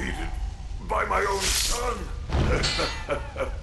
defeated by my own son.